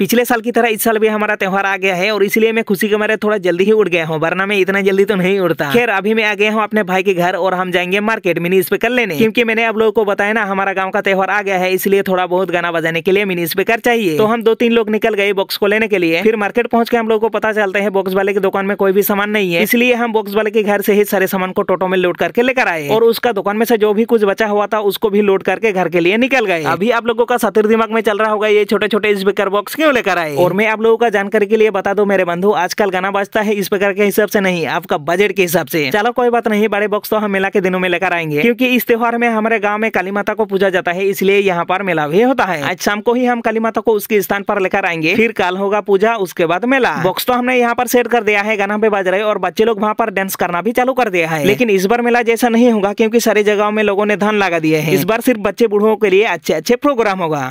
पिछले साल की तरह इस साल भी हमारा त्योहार आ गया है और इसलिए मैं खुशी के मारे थोड़ा जल्दी ही उड़ गया हूँ, वरना मैं इतना जल्दी तो नहीं उड़ता। खैर, अभी मैं आ गया हूँ अपने भाई के घर और हम जाएँगे मार्केट मिनी स्पीकर लेने। क्योंकि मैंने आप लोगों को बताया ना, हमारा गाँव का त्यौहार आ गया है, इसलिए थोड़ा बहुत गाना बजाने के लिए मिनी स्पीकर चाहिए। तो हम दो तीन लोग निकल गए बॉक्स को लेने के लिए। फिर मार्केट पहुँच के हम लोग को पता चलता है बॉक्स वाले की दुकान में कोई भी सामान नहीं है। इसलिए हम बॉक्स वाले के घर से ही सारे सामान को टोटो में लोड करके लेकर आए। और उसका दुकान में से जो भी कुछ बचा हुआ था, उसको भी लोड करके घर के लिए निकल गए। अभी आप लोगों का सतिर दिमाग में चल रहा होगा ये छोटे छोटे स्पीकर बॉक्स क्यों लेकर आए? और मैं आप लोगों का जानकारी के लिए बता दो, मेरे बंधु, आजकल गाना बजता है, इस प्रकार के हिसाब से नहीं, आपका बजट के हिसाब से। चलो, कोई बात नहीं, बड़े बॉक्स तो हम मेला के दिनों में लेकर आएँगे। क्योंकि इस त्योहार में हमारे गाँव में काली माता को पूजा जाता है, इसलिए यहाँ पर मेला भी होता है। आज शाम को ही हम काली माता को उसके स्थान पर लेकर आएँगे। फिर कल होगा पूजा, उसके बाद मेला। बॉक्स तो हमने यहाँ पर सेट कर दिया है, गाना पे बज रहे और बच्चे लोग वहाँ पर डांस करना भी चालू कर दिया है। लेकिन इस बार मेला जैसा नहीं होगा, क्योंकि सारी जगहों में लोगों ने धन लगा दिए है। इस बार सिर्फ़ बच्चे बूढ़ों के लिए अच्छे अच्छे प्रोग्राम होगा।